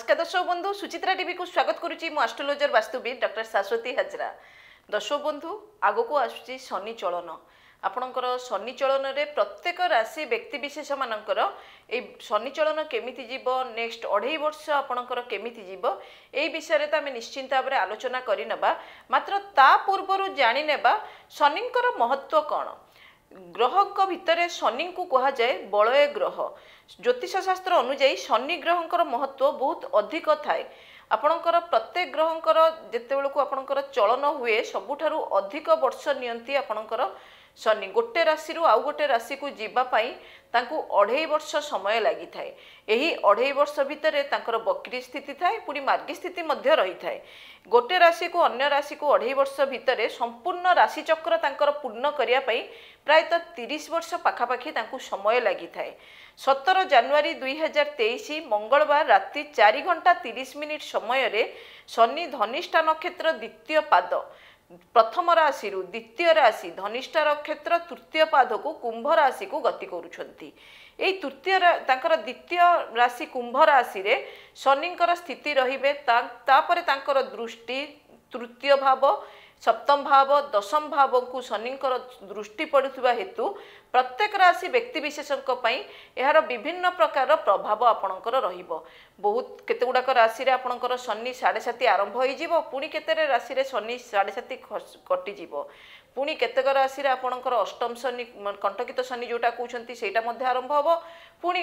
ନମସ୍କାର ଦର୍ଶକ ବନ୍ଧୁ ସୁଚିତ୍ରା ଟିଭିକୁ ସ୍ୱାଗତ କରୁଛି ମୁଁ ଆଷ୍ଟ୍ରୋଲୋଜର ବାସ୍ତୁବିଦ ଡକ୍ଟର ଶାଶ୍ୱତୀ ହାଜରା ଦର୍ଶକ ବନ୍ଧୁ ଆଗକୁ ଆସୁଛି ଶନି ଚଳନ। ଆପଣଙ୍କର ଶନି ଚଳନରେ ପ୍ରତ୍ୟେକ ରାଶି ବ୍ୟକ୍ତିବିଶେଷମାନଙ୍କର ଏଇ ଶନି ଚଳନ କେମିତି ଯିବ ନେକ୍ସଟ ଅଢ଼େଇ ବର୍ଷ ଆପଣଙ୍କର କେମିତି ଯିବ ଏଇ ବିଷୟରେ ତ ଆମେ ନିଶ୍ଚିନ୍ତ ଭାବରେ ଆଲୋଚନା କରିନେବା। ମାତ୍ର ତା ପୂର୍ବରୁ ଜାଣିନେବା ଶନିଙ୍କର ମହତ୍ଵ କ'ଣ। ଗ୍ରହଙ୍କ ଭିତରେ ଶନିଙ୍କୁ କୁହାଯାଏ ବଳୟ ଗ୍ରହ। ଜ୍ୟୋତିଷ ଶାସ୍ତ୍ର ଅନୁଯାୟୀ ଶନି ଗ୍ରହଙ୍କର ମହତ୍ଵ ବହୁତ ଅଧିକ ଥାଏ। ଆପଣଙ୍କର ପ୍ରତ୍ୟେକ ଗ୍ରହଙ୍କର ଯେତେବେଳକୁ ଆପଣଙ୍କର ଚଳନ ହୁଏ ସବୁଠାରୁ ଅଧିକ ବର୍ଷ ନିଅନ୍ତି ଆପଣଙ୍କର ଶନି ଗୋଟେ ରାଶିରୁ ଆଉ ଗୋଟେ ରାଶିକୁ ଯିବା ପାଇଁ ତାଙ୍କୁ ଅଢ଼େଇ ବର୍ଷ ସମୟ ଲାଗିଥାଏ। ଏହି ଅଢ଼େଇ ବର୍ଷ ଭିତରେ ତାଙ୍କର ବକ୍ରି ସ୍ଥିତି ଥାଏ ପୁଣି ମାର୍ଗୀ ସ୍ଥିତି ମଧ୍ୟ ରହିଥାଏ। ଗୋଟେ ରାଶିକୁ ଅନ୍ୟ ରାଶିକୁ ଅଢ଼େଇ ବର୍ଷ ଭିତରେ ସମ୍ପୂର୍ଣ୍ଣ ରାଶିଚକ୍ର ତାଙ୍କର ପୂର୍ଣ୍ଣ କରିବା ପାଇଁ ପ୍ରାୟତଃ ତିରିଶ ବର୍ଷ ପାଖାପାଖି ତାଙ୍କୁ ସମୟ ଲାଗିଥାଏ। ସତର ଜାନୁଆରୀ ଦୁଇ ହଜାର ତେଇଶ ମଙ୍ଗଳବାର ରାତି ଚାରି ଘଣ୍ଟା ତିରିଶ ମିନିଟ୍ ସମୟରେ ଶନି ଧନିଷ୍ଠା ନକ୍ଷତ୍ର ଦ୍ୱିତୀୟ ପାଦ। ପ୍ରଥମ ରାଶିରୁ ଦ୍ୱିତୀୟ ରାଶି ଧନିଷ୍ଠା ନକ୍ଷତ୍ର ତୃତୀୟ ପାଦକୁ କୁମ୍ଭ ରାଶିକୁ ଗତି କରୁଛନ୍ତି। ଏଇ ତୃତୀୟ ତାଙ୍କର ଦ୍ୱିତୀୟ ରାଶି କୁମ୍ଭ ରାଶିରେ ଶନିଙ୍କର ସ୍ଥିତି ରହିବେ ତାପରେ ତାଙ୍କର ଦୃଷ୍ଟି ତୃତୀୟ ଭାବ ସପ୍ତମ ଭାବ ଦଶମ ଭାବକୁ ଶନିଙ୍କର ଦୃଷ୍ଟି ପଡ଼ୁଥିବା ହେତୁ ପ୍ରତ୍ୟେକ ରାଶି ବ୍ୟକ୍ତିବିଶେଷଙ୍କ ପାଇଁ ଏହାର ବିଭିନ୍ନ ପ୍ରକାରର ପ୍ରଭାବ ଆପଣଙ୍କର ରହିବ। ବହୁତ କେତେ ଗୁଡ଼ାକ ରାଶିରେ ଆପଣଙ୍କର ଶନି ସାଢ଼େ ସାତି ଆରମ୍ଭ ହୋଇଯିବ ପୁଣି କେତେରେ ରାଶିରେ ଶନି ସାଢ଼େ ସାତି କଟିଯିବ। ପୁଣି କେତେକ ରାଶିରେ ଆପଣଙ୍କର ଅଷ୍ଟମ ଶନି କଣ୍ଟକିତ ଶନି ଯେଉଁଟା କହୁଛନ୍ତି ସେଇଟା ମଧ୍ୟ ଆରମ୍ଭ ହେବ। ପୁଣି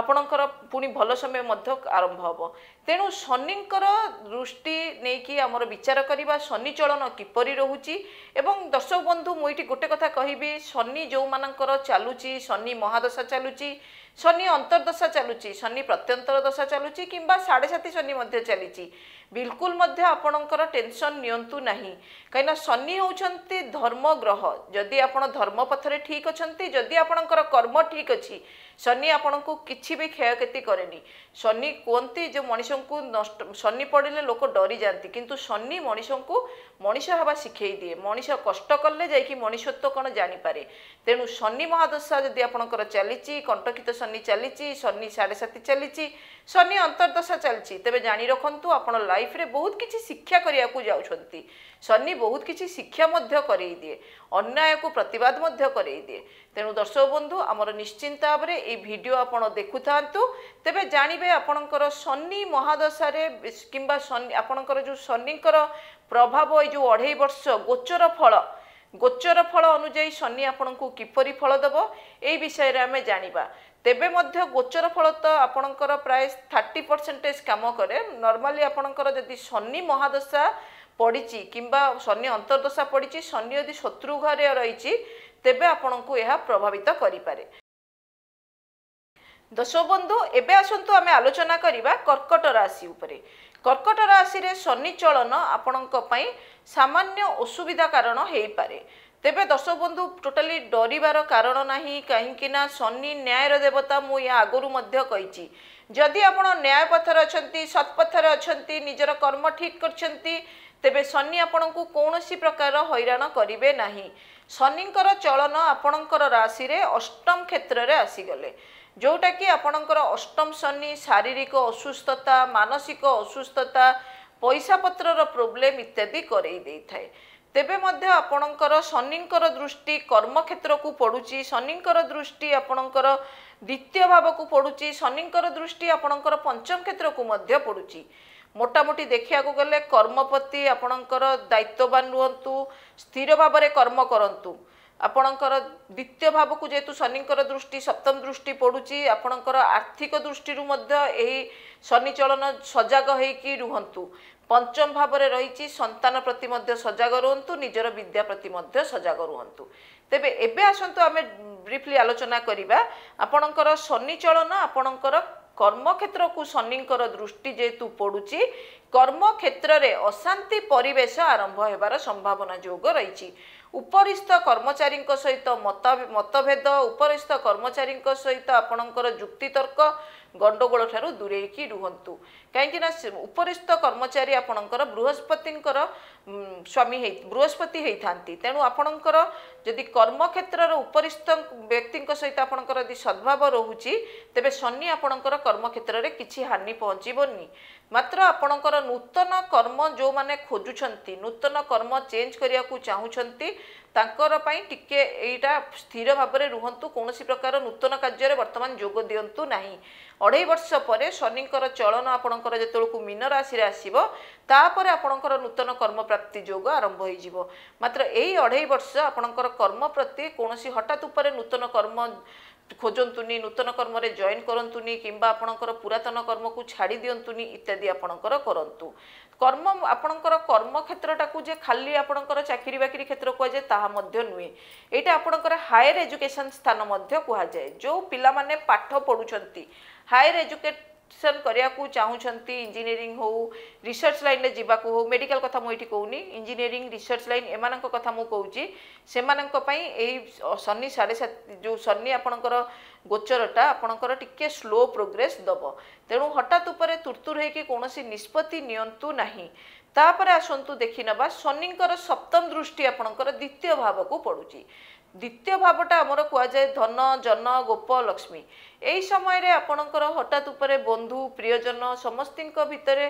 ଆପଣଙ୍କର ପୁଣି ଭଲ ସମୟ ମଧ୍ୟ ଆରମ୍ଭ ହେବ। ତେଣୁ ଶନିଙ୍କର ଦୃଷ୍ଟି ନେଇକି ଆମର ବିଚାର କରିବା ଶନି ଚଳନ କିପରି ରହୁଛି ଏବଂ ଦର୍ଶକ ବନ୍ଧୁ ମୁଁ ଏଇଠି ଗୋଟେ କଥା କହିବି ଶନି ଯେଉଁମାନଙ୍କର ଚାଲୁଛି ଶନି ମହାଦଶା ଚାଲୁଛି ଶନି ଅନ୍ତର୍ଦଶା ଚାଲୁଛି ଶନି ପ୍ରତ୍ୟନ୍ତର ଦଶା ଚାଲୁଛି କିମ୍ବା ସାଢ଼େ ସାତି ଶନି ମଧ୍ୟ ଚାଲିଛି ବିଲକୁଲ ମଧ୍ୟ ଆପଣଙ୍କର ଟେନସନ୍ ନିଅନ୍ତୁ ନାହିଁ। କାହିଁକିନା ଶନି ହେଉଛନ୍ତି ଧର୍ମ ଗ୍ରହ ଯଦି ଆପଣ ଧର୍ମ ପଥରେ ଠିକ୍ ଅଛନ୍ତି ଯଦି ଆପଣଙ୍କର କର୍ମ ଠିକ୍ ଅଛି ଶନି ଆପଣଙ୍କୁ କିଛି ବି କ୍ଷୟକ୍ଷତି କରେନି। ଶନି କୁହନ୍ତି ଯେ ମଣିଷଙ୍କୁ ନଷ୍ଟ ଶନି ପଡ଼ିଲେ ଲୋକ ଡରିଯାଆନ୍ତି କିନ୍ତୁ ଶନି ମଣିଷଙ୍କୁ ମଣିଷ ହେବା ଶିଖେଇ ଦିଏ। ମଣିଷ କଷ୍ଟ କଲେ ଯାଇକି ମଣିଷତ୍ୱ କ'ଣ ଜାଣିପାରେ? ତେଣୁ ଶନି ମହାଦଶା ଯଦି ଆପଣଙ୍କର ଚାଲିଛି କଣ୍ଟକିତ ଶନି ଚାଲିଛି ଶନି ସାଢ଼େ ସାତି ଚାଲିଛି ଶନି ଅନ୍ତର୍ଦଶା ଚାଲିଛି। ତେବେ ଜାଣି ରଖନ୍ତୁ ଆପଣ ଲାଇଫ୍ରେ ବହୁତ କିଛି ଶିକ୍ଷା କରିବାକୁ ଯାଉଛନ୍ତି। ଶନି ବହୁତ କିଛି ଶିକ୍ଷା ମଧ୍ୟ କରେଇ ଦିଏ ଅନ୍ୟାୟକୁ ପ୍ରତିବାଦ ମଧ୍ୟ କରେଇ ଦିଏ। ତେଣୁ ଦର୍ଶକ ବନ୍ଧୁ ଆମର ନିଶ୍ଚିନ୍ତ ଭାବରେ ଏଇ ଭିଡ଼ିଓ ଆପଣ ଦେଖୁଥାନ୍ତୁ। ତେବେ ଜାଣିବେ ଆପଣଙ୍କର ଶନି ମହାଦଶାରେ କିମ୍ବା ଶନି ଆପଣଙ୍କର ଯେଉଁ ଶନିଙ୍କର ପ୍ରଭାବ ଏଇ ଯେଉଁ ଅଢ଼େଇ ବର୍ଷ ଗୋଚର ଫଳ ଗୋଚର ଫଳ ଅନୁଯାୟୀ ଶନି ଆପଣଙ୍କୁ କିପରି ଫଳ ଦେବ ଏଇ ବିଷୟରେ ଆମେ ଜାଣିବା। ତେବେ ମଧ୍ୟ ଗୋଚର ଫଳ ତ ଆପଣଙ୍କର ପ୍ରାୟ ଥାର୍ଟି ପରସେଣ୍ଟେଜ କାମ କରେ। ନର୍ମାଲି ଆପଣଙ୍କର ଯଦି ଶନି ମହାଦଶା ପଡ଼ିଛି କିମ୍ବା ଶନି ଅନ୍ତର୍ଦଶା ପଡ଼ିଛି ଶନି ଯଦି ଶତ୍ରୁ ଘରେ ରହିଛି ତେବେ ଆପଣଙ୍କୁ ଏହା ପ୍ରଭାବିତ କରିପାରେ। ଦର୍ଶକ ବନ୍ଧୁ ଏବେ ଆସନ୍ତୁ ଆମେ ଆଲୋଚନା କରିବା କର୍କଟ ରାଶି ଉପରେ। କର୍କଟ ରାଶିରେ ଶନି ଚଳନ ଆପଣଙ୍କ ପାଇଁ ସାମାନ୍ୟ ଅସୁବିଧା କାରଣ ହେଇପାରେ। ତେବେ ଦର୍ଶକ ବନ୍ଧୁ ଟୋଟାଲି ଡରିବାର କାରଣ ନାହିଁ କାହିଁକି ନା ଶନି ନ୍ୟାୟର ଦେବତା ମୁଁ ୟା ଆଗରୁ ମଧ୍ୟ କହିଛି। ଯଦି ଆପଣ ନ୍ୟାୟ ପଥରେ ଅଛନ୍ତି ସତ୍ପଥରେ ଅଛନ୍ତି ନିଜର କର୍ମ ଠିକ୍ କରିଛନ୍ତି ତେବେ ଶନି ଆପଣଙ୍କୁ କୌଣସି ପ୍ରକାର ହଇରାଣ କରିବେ ନାହିଁ। ଶନିଙ୍କର ଚଳନ ଆପଣଙ୍କର ରାଶିରେ ଅଷ୍ଟମ କ୍ଷେତ୍ରରେ ଆସିଗଲେ। ଯେଉଁଟାକି ଆପଣଙ୍କର ଅଷ୍ଟମ ଶନି ଶାରୀରିକ ଅସୁସ୍ଥତା ମାନସିକ ଅସୁସ୍ଥତା ପଇସା ପତ୍ରର ପ୍ରୋବ୍ଲେମ୍ ଇତ୍ୟାଦି କରେଇ ଦେଇଥାଏ। ତେବେ ମଧ୍ୟ ଆପଣଙ୍କର ଶନିଙ୍କର ଦୃଷ୍ଟି କର୍ମକ୍ଷେତ୍ରକୁ ପଡ଼ୁଛି ଶନିଙ୍କର ଦୃଷ୍ଟି ଆପଣଙ୍କର ଦ୍ୱିତୀୟ ଭାବକୁ ପଡ଼ୁଛି ଶନିଙ୍କର ଦୃଷ୍ଟି ଆପଣଙ୍କର ପଞ୍ଚମ କ୍ଷେତ୍ରକୁ ମଧ୍ୟ ପଡ଼ୁଛି। ମୋଟାମୋଟି ଦେଖିବାକୁ ଗଲେ କର୍ମ ପ୍ରତି ଆପଣଙ୍କର ଦାୟିତ୍ୱବାନ ରୁହନ୍ତୁ ସ୍ଥିର ଭାବରେ କର୍ମ କରନ୍ତୁ। ଆପଣଙ୍କର ଦ୍ୱିତୀୟ ଭାବକୁ ଯେହେତୁ ଶନିଙ୍କର ଦୃଷ୍ଟି ସପ୍ତମ ଦୃଷ୍ଟି ପଡ଼ୁଛି ଆପଣଙ୍କର ଆର୍ଥିକ ଦୃଷ୍ଟିରୁ ମଧ୍ୟ ଏହି ଶନି ଚଳନ ସଜାଗ ହେଇକି ରୁହନ୍ତୁ। ପଞ୍ଚମ ଭାବରେ ରହିଛି ସନ୍ତାନ ପ୍ରତି ମଧ୍ୟ ସଜାଗ ରୁହନ୍ତୁ ନିଜର ବିଦ୍ୟା ପ୍ରତି ମଧ୍ୟ ସଜାଗ ରୁହନ୍ତୁ। ତେବେ ଏବେ ଆସନ୍ତୁ ଆମେ ବ୍ରିଫଲି ଆଲୋଚନା କରିବା ଆପଣଙ୍କର ଶନି ଚଳନ ଆପଣଙ୍କର କର୍ମକ୍ଷେତ୍ରକୁ ଶନିଙ୍କର ଦୃଷ୍ଟି ଯେହେତୁ ପଡ଼ୁଛି କର୍ମକ୍ଷେତ୍ରରେ ଅଶାନ୍ତି ପରିବେଶ ଆରମ୍ଭ ହେବାର ସମ୍ଭାବନା ଯୋଗ ରହିଛି। ଉପରିସ୍ଥ କର୍ମଚାରୀଙ୍କ ସହିତ ମତ ମତଭେଦ ଉପରିସ୍ଥ କର୍ମଚାରୀଙ୍କ ସହିତ ଆପଣଙ୍କର ଯୁକ୍ତିତର୍କ ଗଣ୍ଡଗୋଳ ଠାରୁ ଦୂରେଇକି ରୁହନ୍ତୁ। କାହିଁକି ନା ସେ- ଉପରିସ୍ଥ କର୍ମଚାରୀ ଆପଣଙ୍କର ବୃହସ୍ପତିଙ୍କର ସ୍ୱାମୀ ହେଇ ବୃହସ୍ପତି ହେଇଥାନ୍ତି। ତେଣୁ ଆପଣଙ୍କର ଯଦି କର୍ମକ୍ଷେତ୍ରର ଉପରିସ୍ଥ ବ୍ୟକ୍ତିଙ୍କ ସହିତ ଆପଣଙ୍କର ଯଦି ସଦ୍ଭାବ ରହୁଛି ତେବେ ଶନି ଆପଣଙ୍କର କର୍ମକ୍ଷେତ୍ରରେ କିଛି ହାନି ପହଞ୍ଚିବନି। ମାତ୍ର ଆପଣଙ୍କର ନୂତନ କର୍ମ ଯେଉଁମାନେ ଖୋଜୁଛନ୍ତି ନୂତନ କର୍ମ ଚେଞ୍ଜ କରିବାକୁ ଚାହୁଁଛନ୍ତି ତାଙ୍କର ପାଇଁ ଟିକେ ଏଇଟା ସ୍ଥିର ଭାବରେ ରୁହନ୍ତୁ। କୌଣସି ପ୍ରକାର ନୂତନ କାର୍ଯ୍ୟରେ ବର୍ତ୍ତମାନ ଯୋଗ ଦିଅନ୍ତୁ ନାହିଁ। ଅଢ଼େଇ ବର୍ଷ ପରେ ଶନିଙ୍କର ଚଳନ ଆପଣଙ୍କର ଯେତେବେଳକୁ ମୀନ ରାଶିରେ ଆସିବ ତାପରେ ଆପଣଙ୍କର ନୂତନ କର୍ମ ପ୍ରାପ୍ତି ଯୋଗ ଆରମ୍ଭ ହୋଇଯିବ। ମାତ୍ର ଏଇ ଅଢ଼େଇ ବର୍ଷ ଆପଣଙ୍କର କର୍ମ ପ୍ରତି କୌଣସି ହଠାତ୍ ଉପରେ ନୂତନ କର୍ମ ଖୋଜନ୍ତୁନି ନୂତନ କର୍ମରେ ଜଏନ୍ କରନ୍ତୁନି କିମ୍ବା ଆପଣଙ୍କର ପୁରାତନ କର୍ମକୁ ଛାଡ଼ି ଦିଅନ୍ତୁନି ଇତ୍ୟାଦି ଆପଣଙ୍କର କରନ୍ତୁ। କର୍ମ ଆପଣଙ୍କର କର୍ମକ୍ଷେତ୍ରଟାକୁ ଯେ ଖାଲି ଆପଣଙ୍କର ଚାକିରି ବାକିରି କ୍ଷେତ୍ର କୁହାଯାଏ ତାହା ମଧ୍ୟ ନୁହେଁ। ଏଇଟା ଆପଣଙ୍କର ହାୟର ଏଜୁକେସନ୍ ସ୍ଥାନ ମଧ୍ୟ କୁହାଯାଏ। ଯେଉଁ ପିଲାମାନେ ପାଠ ପଢ଼ୁଛନ୍ତି ହାୟର ଏଜୁକେସନ୍ କରିବାକୁ ଚାହୁଁଛନ୍ତି ଇଞ୍ଜିନିୟରିଂ ହଉ ରିସର୍ଚ୍ଚ ଲାଇନ୍ରେ ଯିବାକୁ ହଉ ମେଡ଼ିକାଲ କଥା ମୁଁ ଏଇଠି କହୁନି ଇଞ୍ଜିନିୟରିଂ ରିସର୍ଚ୍ଚ ଲାଇନ୍ ଏମାନଙ୍କ କଥା ମୁଁ କହୁଛି। ସେମାନଙ୍କ ପାଇଁ ଏଇ ଶନି ସାଢ଼େ ସାତ ଯେଉଁ ଶନି ଆପଣଙ୍କର ଗୋଚରଟା ଆପଣଙ୍କର ଟିକେ ସ୍ଲୋ ପ୍ରୋଗ୍ରେସ୍ ଦେବ। ତେଣୁ ହଠାତ୍ ଉପରେ ତୁର୍ତୁର ହେଇକି କୌଣସି ନିଷ୍ପତ୍ତି ନିଅନ୍ତୁ ନାହିଁ। ତାପରେ ଆସନ୍ତୁ ଦେଖିନେବା ଶନିଙ୍କର ସପ୍ତମ ଦୃଷ୍ଟି ଆପଣଙ୍କର ଦ୍ୱିତୀୟ ଭାବକୁ ପଡ଼ୁଛି। ଦ୍ୱିତୀୟ ଭାବଟା ଆମର କୁହାଯାଏ ଧନ ଜନ ଗୋପ ଲକ୍ଷ୍ମୀ। ଏହି ସମୟରେ ଆପଣଙ୍କର ହଠାତ୍ ଉପରେ ବନ୍ଧୁ ପ୍ରିୟଜନ ସମସ୍ତଙ୍କ ଭିତରେ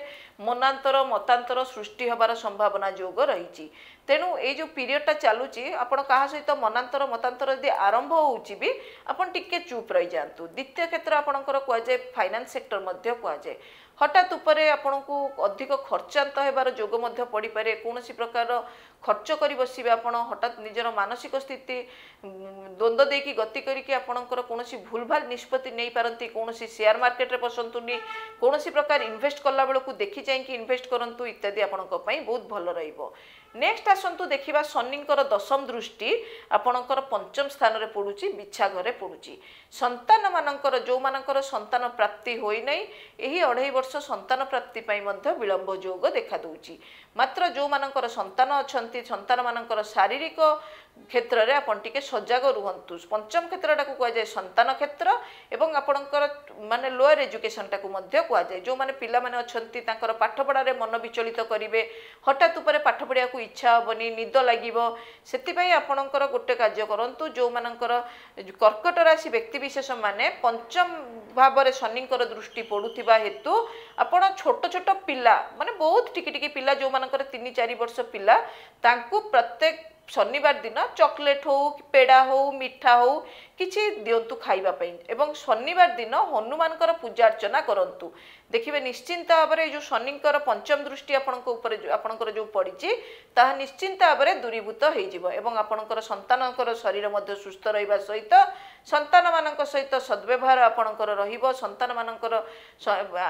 ମନାନ୍ତର ମତାନ୍ତର ସୃଷ୍ଟି ହେବାର ସମ୍ଭାବନା ଯୋଗ ରହିଛି। ତେଣୁ ଏଇ ଯେଉଁ ପିରିୟଡ଼ଟା ଚାଲୁଛି ଆପଣ କାହା ସହିତ ମନାନ୍ତର ମତାନ୍ତର ଯଦି ଆରମ୍ଭ ହେଉଛି ବି ଆପଣ ଟିକେ ଚୁପ୍ ରହିଯାଆନ୍ତୁ। ଦ୍ୱିତୀୟ କ୍ଷେତ୍ର ଆପଣଙ୍କର କୁହାଯାଏ ଫାଇନାନ୍ସ ସେକ୍ଟର ମଧ୍ୟ କୁହାଯାଏ। ହଠାତ୍ ଉପରେ ଆପଣଙ୍କୁ ଅଧିକ ଖର୍ଚ୍ଚାନ୍ତ ହେବାର ଯୋଗ ମଧ୍ୟ ପଡ଼ିପାରେ। କୌଣସି ପ୍ରକାର ଖର୍ଚ୍ଚ କରି ବସିବେ ଆପଣ ହଠାତ୍ ନିଜର ମାନସିକ ସ୍ଥିତି ଉମ୍, ଦ୍ୱନ୍ଦ୍ୱ ଦେଇକି ଗତି କରିକି ଆପଣଙ୍କର କୌଣସି ନିଷ୍ପତ୍ତି ନେଇପାରନ୍ତି କୌଣସି ସେୟାର ମାର୍କେଟରେ ପଶନ୍ତୁନି କୌଣସି ପ୍ରକାର ଇନଭେଷ୍ଟ କଲା ବେଳକୁ ଦେଖି ଚାହିଁକି ଇନଭେଷ୍ଟ କରନ୍ତୁ ଇତ୍ୟାଦି ଆପଣଙ୍କ ପାଇଁ ବହୁତ ଭଲ ରହିବ। ନେକ୍ସଟ ଆସନ୍ତୁ ଦେଖିବା ଶନିଙ୍କର ଦଶମ ଦୃଷ୍ଟି ଆପଣଙ୍କର ପଞ୍ଚମ ସ୍ଥାନରେ ପଡ଼ୁଛି ବିଛା ଘରେ ପଡ଼ୁଛି। ସନ୍ତାନମାନଙ୍କର ଯେଉଁମାନଙ୍କର ସନ୍ତାନ ପ୍ରାପ୍ତି ହୋଇନାହିଁ ଏହି ଅଢ଼େଇ ବର୍ଷ ସନ୍ତାନ ପ୍ରାପ୍ତି ପାଇଁ ମଧ୍ୟ ବିଳମ୍ବ ଯୋଗ ଦେଖାଦେଉଛି ମାତ୍ର ଯେଉଁମାନଙ୍କର ସନ୍ତାନ ଅଛନ୍ତି ସନ୍ତାନମାନଙ୍କର ଶାରୀରିକ କ୍ଷେତ୍ରରେ ଆପଣ ଟିକେ ସଜାଗ ରୁହନ୍ତୁ। ପଞ୍ଚମ କ୍ଷେତ୍ରଟାକୁ କୁହାଯାଏ ସନ୍ତାନ କ୍ଷେତ୍ର ଏବଂ ଆପଣଙ୍କର ମାନେ ଲୋୟର ଏଜୁକେସନଟାକୁ ମଧ୍ୟ କୁହାଯାଏ ଯେଉଁମାନେ ପିଲାମାନେ ଅଛନ୍ତି ତାଙ୍କର ପାଠପଢ଼ାରେ ମନ ବିଚଳିତ କରିବେ ହଠାତ୍ ଉପରେ ପାଠ ପଢ଼ିବାକୁ ଇଚ୍ଛା ହେବନି ନିଦ ଲାଗିବ ସେଥିପାଇଁ ଆପଣଙ୍କର ଗୋଟେ କାର୍ଯ୍ୟ କରନ୍ତୁ। ଯେଉଁମାନଙ୍କର କର୍କଟ ରାଶି ବ୍ୟକ୍ତିବିଶେଷ ମାନେ ପଞ୍ଚମ ଭାବରେ ଶନିଙ୍କର ଦୃଷ୍ଟି ପଡ଼ୁଥିବା ହେତୁ ଆପଣ ଛୋଟ ଛୋଟ ପିଲା ମାନେ ବହୁତ ଟିକି ଟିକି ପିଲା ଯେଉଁମାନଙ୍କର ତିନି ଚାରି ବର୍ଷ ପିଲା ତାଙ୍କୁ ପ୍ରତ୍ୟେକ ଶନିବାର ଦିନ ଚକୋଲେଟ୍ ହଉ କି ପେଡ଼ା ହଉ ମିଠା ହଉ କିଛି ଦିଅନ୍ତୁ ଖାଇବା ପାଇଁ ଏବଂ ଶନିବାର ଦିନ ହନୁମାନଙ୍କର ପୂଜା ଅର୍ଚ୍ଚନା କରନ୍ତୁ। ଦେଖିବେ ନିଶ୍ଚିନ୍ତ ଭାବରେ ଯେଉଁ ଶନିଙ୍କର ପଞ୍ଚମ ଦୃଷ୍ଟି ଆପଣଙ୍କ ଉପରେ ଆପଣଙ୍କର ଯେଉଁ ପଡ଼ିଛି ତାହା ନିଶ୍ଚିନ୍ତ ଭାବରେ ଦୂରୀଭୂତ ହେଇଯିବ ଏବଂ ଆପଣଙ୍କର ସନ୍ତାନଙ୍କର ଶରୀର ମଧ୍ୟ ସୁସ୍ଥ ରହିବା ସହିତ ସନ୍ତାନମାନଙ୍କ ସହିତ ସଦ୍ବ୍ୟବହାର ଆପଣଙ୍କର ରହିବ ସନ୍ତାନମାନଙ୍କର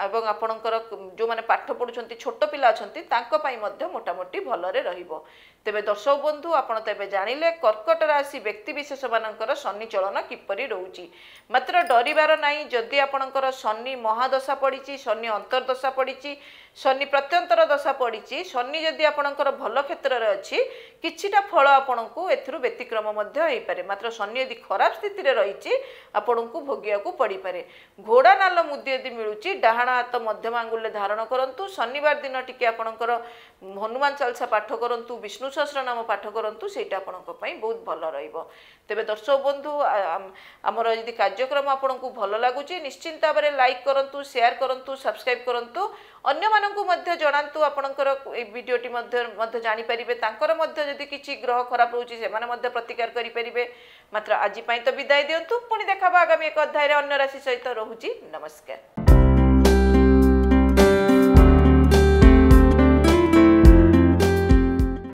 ଏବଂ ଆପଣଙ୍କର ଯେଉଁମାନେ ପାଠ ପଢ଼ୁଛନ୍ତି ଛୋଟ ପିଲା ଅଛନ୍ତି ତାଙ୍କ ପାଇଁ ମଧ୍ୟ ମୋଟାମୋଟି ଭଲରେ ରହିବ। ତେବେ ଦର୍ଶକ ବନ୍ଧୁ ଆପଣ ତ ଏବେ ଜାଣିଲେ କର୍କଟ ରାଶି ବ୍ୟକ୍ତିବିଶେଷ ମାନଙ୍କର ଶନି ଚଳନ କିପରି ରହୁଛି? ମାତ୍ର ଡରିବାର ନାହିଁ ଯଦି ଆପଣଙ୍କର ଶନି ମହାଦଶା ପଡ଼ିଛି ଶନି ଅନ୍ତର୍ଦଶା ପଡ଼ିଛି ଶନି ପ୍ରତ୍ୟନ୍ତର ଦଶା ପଡ଼ିଛି ଶନି ଯଦି ଆପଣଙ୍କର ଭଲ କ୍ଷେତ୍ରରେ ଅଛି କିଛିଟା ଫଳ ଆପଣଙ୍କୁ ଏଥିରୁ ବ୍ୟତିକ୍ରମ ମଧ୍ୟ ହେଇପାରେ। ମାତ୍ର ଶନି ଯଦି ଖରାପ ସ୍ଥିତିରେ ରହିଛି ଆପଣଙ୍କୁ ଭୋଗିବାକୁ ପଡ଼ିପାରେ। ଘୋଡ଼ା ନାଲ ମୁଦି ଯଦି ମିଳୁଛି ଡାହାଣ ହାତ ମଧ୍ୟମ ଆଙ୍ଗୁଳିରେ ଧାରଣ କରନ୍ତୁ ଶନିବାର ଦିନ ଟିକେ ଆପଣଙ୍କର ହନୁମାନ ଚାଳିଶା ପାଠ କରନ୍ତୁ ବିଷ୍ଣୁ ସହସ୍ରନାମ ପାଠ କରନ୍ତୁ ସେଇଟା ଆପଣଙ୍କ ପାଇଁ ବହୁତ ଭଲ ରହିବ। ତେବେ ଦର୍ଶକ ବନ୍ଧୁ ଆମର ଯଦି କାର୍ଯ୍ୟକ୍ରମ ଆପଣଙ୍କୁ ଭଲ ଲାଗୁଛି ନିଶ୍ଚିନ୍ତ ଭାବରେ ଲାଇକ୍ କରନ୍ତୁ ସେୟାର କରନ୍ତୁ ସବସ୍କ୍ରାଇବ୍ କରନ୍ତୁ। ଅନ୍ୟମାନଙ୍କୁ ମଧ୍ୟ ଜଣାନ୍ତୁ ଆପଣଙ୍କର ଏଇ ଭିଡ଼ିଓଟି ମଧ୍ୟ ମଧ୍ୟ ଜାଣିପାରିବେ। ତାଙ୍କର ମଧ୍ୟ ଯଦି କିଛି ଗ୍ରହ ଖରାପ ରହୁଛି ସେମାନେ ମଧ୍ୟ ପ୍ରତିକାର କରିପାରିବେ। ମାତ୍ର ଆଜି ପାଇଁ ତ ବିଦାୟ ଦିଅନ୍ତୁ। ପୁଣି ଦେଖାବା ଆଗାମୀ ଏକ ଅଧ୍ୟାୟରେ ଅନ୍ୟ ରାଶି ସହିତ ରହୁଛି। ନମସ୍କାର।